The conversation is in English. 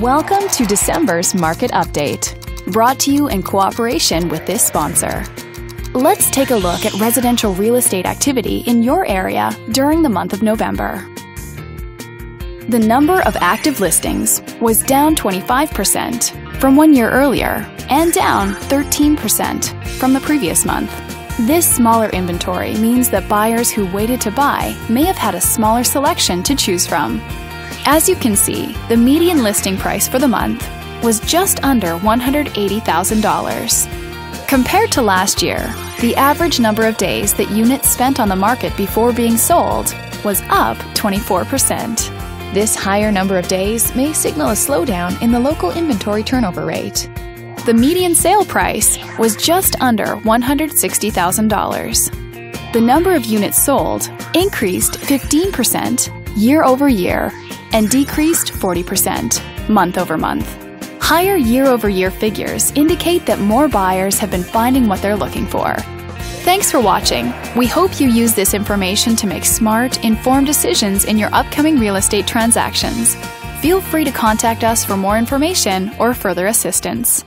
Welcome to December's Market Update, brought to you in cooperation with this sponsor. Let's take a look at residential real estate activity in your area during the month of November. The number of active listings was down 25% from one year earlier and down 13% from the previous month. This smaller inventory means that buyers who waited to buy may have had a smaller selection to choose from. As you can see, the median listing price for the month was just under $180,000. Compared to last year, the average number of days that units spent on the market before being sold was up 24%. This higher number of days may signal a slowdown in the local inventory turnover rate. The median sale price was just under $160,000. The number of units sold increased 15% year over year and decreased 40% month over month. Higher year over year figures indicate that more buyers have been finding what they're looking for. Thanks for watching. We hope you use this information to make smart, informed decisions in your upcoming real estate transactions. Feel free to contact us for more information or further assistance.